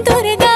Durga